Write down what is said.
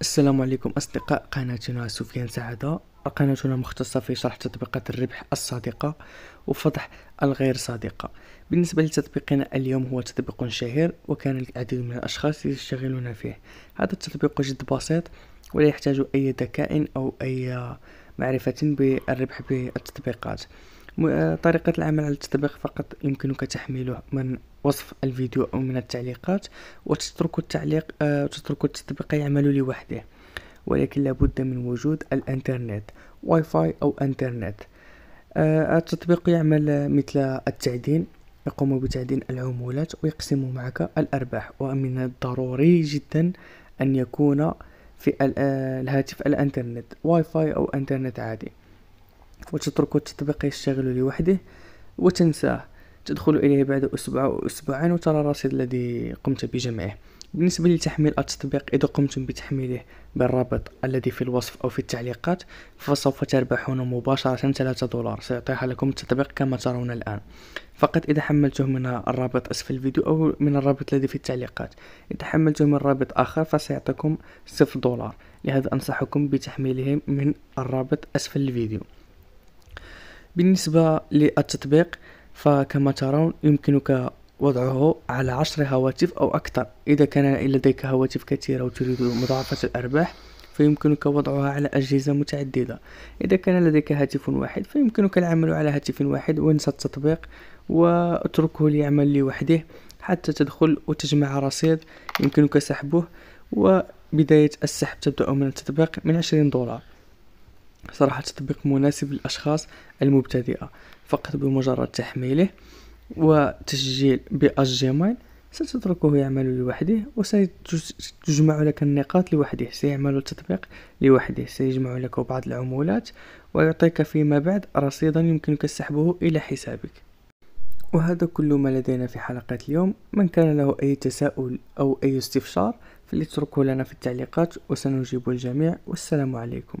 السلام عليكم أصدقاء قناتنا سفيان سعادة. قناتنا مختصة في شرح تطبيقات الربح الصادقة وفضح الغير صادقة. بالنسبة لتطبيقنا اليوم هو تطبيق شهير وكان العديد من الأشخاص يشتغلون فيه. هذا التطبيق جد بسيط ولا يحتاج أي ذكاء أو أي معرفة بالربح بالتطبيقات. طريقة العمل على التطبيق فقط يمكنك تحميله من وصف الفيديو أو من التعليقات وتترك التعليق آه، تترك التطبيق يعمل لوحده. ولكن لابد من وجود الإنترنت واي فاي أو إنترنت. آه، التطبيق يعمل مثل التعدين يقوم بتعدين العمولات ويقسم معك الأرباح. ومن الضروري جدا أن يكون في آه، الهاتف الإنترنت واي فاي أو إنترنت عادي. وتترك التطبيق يشتغل لوحده وتنساه تدخل إليه بعد أسبوع أو أسبوعين وترى الرصيد الذي قمت بجمعه. بالنسبة لتحميل التطبيق إذا قمتم بتحميله بالرابط الذي في الوصف أو في التعليقات فسوف تربحون مباشرة ثلاثة دولار. سيعطيها لكم التطبيق كما ترون الآن. فقط إذا حملته من الرابط أسفل الفيديو أو من الرابط الذي في التعليقات. إذا حملته من رابط آخر فسيعطيكم صفر دولار. لهذا أنصحكم بتحميله من الرابط أسفل الفيديو. بالنسبة للتطبيق فكما ترون يمكنك وضعه على عشر هواتف أو أكثر. إذا كان لديك هواتف كثيرة وتريد مضاعفة الأرباح فيمكنك وضعها على أجهزة متعددة. إذا كان لديك هاتف واحد فيمكنك العمل على هاتف واحد وانسى التطبيق واتركه ليعمل لوحده حتى تدخل وتجمع رصيد يمكنك سحبه. وبداية السحب تبدأ من التطبيق من عشرين دولار. صراحة تطبيق مناسب للأشخاص المبتدئة فقط بمجرد تحميله وتسجيل بالجيميل ستتركه يعمل لوحده وستجمع لك النقاط لوحده سيعمل التطبيق لوحده سيجمع لك بعض العمولات ويعطيك فيما بعد رصيدا يمكنك سحبه إلى حسابك. وهذا كل ما لدينا في حلقة اليوم. من كان له أي تساؤل أو أي استفسار فليتركه لنا في التعليقات وسنجيب الجميع. والسلام عليكم.